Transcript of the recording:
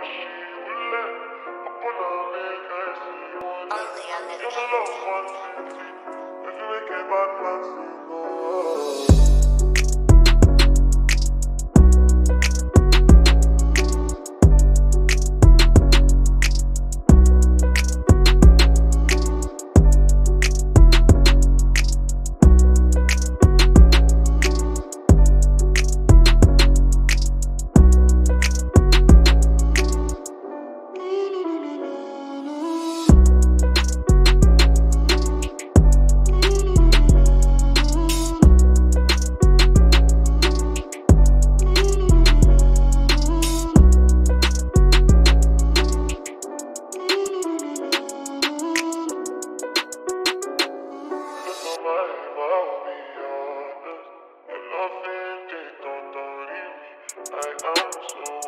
Only on the Only